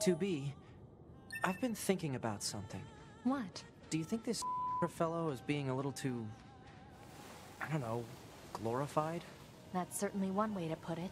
2B. I've been thinking about something. What? Do you think this fellow is being a little too... I don't know, glorified? That's certainly one way to put it.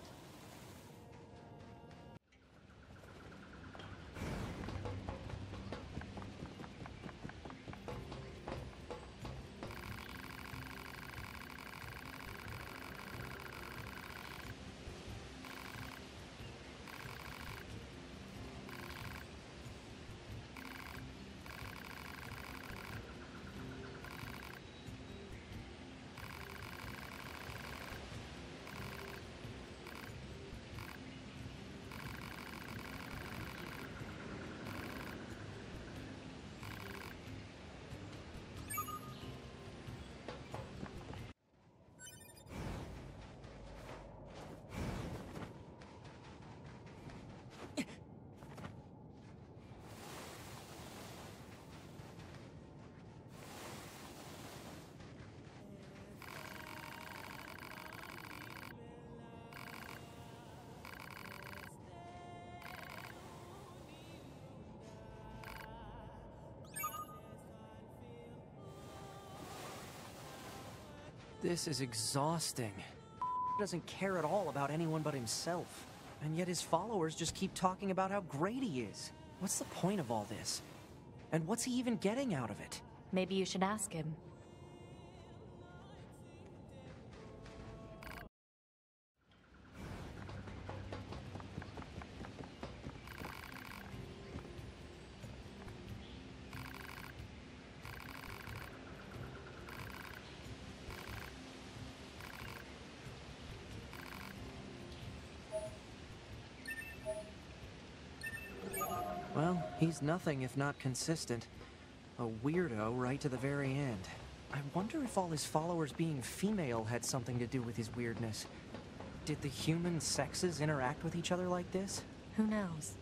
This is exhausting. doesn't care at all about anyone but himself. And yet his followers just keep talking about how great he is. What's the point of all this? And what's he even getting out of it? Maybe you should ask him. Well, he's nothing if not consistent. A weirdo right to the very end. I wonder if all his followers being female had something to do with his weirdness. Did the human sexes interact with each other like this? Who knows?